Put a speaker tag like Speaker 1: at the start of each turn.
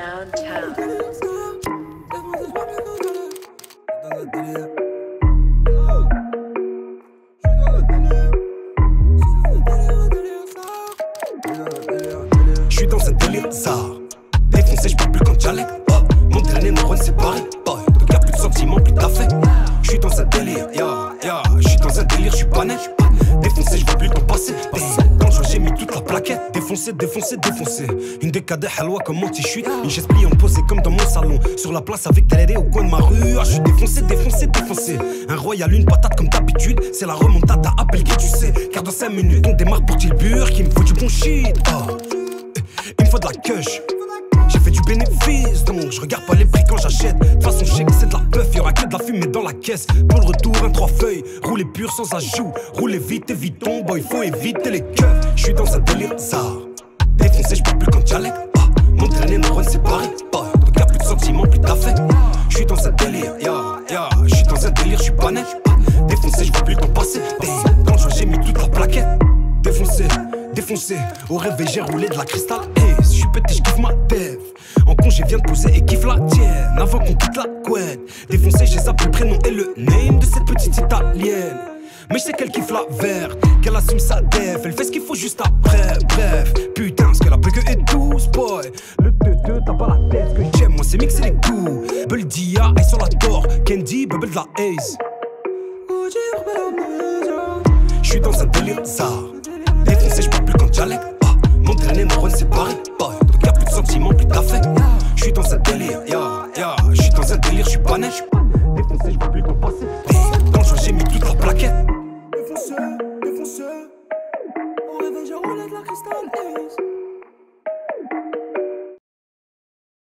Speaker 1: downtown.
Speaker 2: Je suis dans un délire ça Défoncé, je plus qu'en dialecte oh. Mon dernier neurone séparé boy. Plaquette Défoncé, défoncé, défoncé Une décade halwa comme anti suis Une chaise en posée comme dans mon salon Sur la place avec Téléré au coin de ma rue ah, Je suis défoncé, défoncé, défoncé Un royal, une patate comme d'habitude C'est la remontada, appelle qui tu sais Car dans 5 minutes on démarre pour Tilburg Qui me faut du bon shit oh. Il me faut de la cush j'ai fait du bénéfice, donc je regarde pas les prix quand j'achète. De toute façon, je que c'est de la puff, y'aura que de la fumée dans la caisse. Pour le retour, un trois feuilles, rouler pur sans ajout. Rouler vite, évitons, boy, faut éviter les keufs. Je suis dans dernier neurone séparé. Bah, donc y'a plus de sentiments, plus d'affect. Je dans un délire, ya, ya. Suis dans un délire, je suis pas net. Défoncé, je vois plus le temps passer. Dans le j'ai mis toute la plaquette. Défoncé défoncé. Au réveil, j'ai roulé de la cristal je suis petit, je kiffe ma dev. En congé, viens de poser et kiffe la tienne. Avant qu'on quitte la couette. Défoncé, j'ai ça le prénom et le name de cette petite italienne. Mais je sais qu'elle kiffe la verte, qu'elle assume sa dev. Elle fait ce qu'il faut juste après, bref. Putain, ce que la plaît, ce que j'aime, moi c'est mixer les goûts. Bubble Dia, et sur la tour, Candy, Bubble de la Ace. J'suis dans un délire bizarre. Défoncé, j'parle plus qu'en dialecte. Ah, mon dernier neurone c'est pareil. Pas, ah, donc y'a plus de sentiments, plus d'affect. J'suis dans un délire, ya, ya. J'suis dans un délire, j'suis pas net. Défoncé, j'parle plus qu'en passé. Eh, dans le jeu, j'ai mis toute la plaquette. Défoncé, défoncé. Au
Speaker 1: réveil, je roulais de la cristal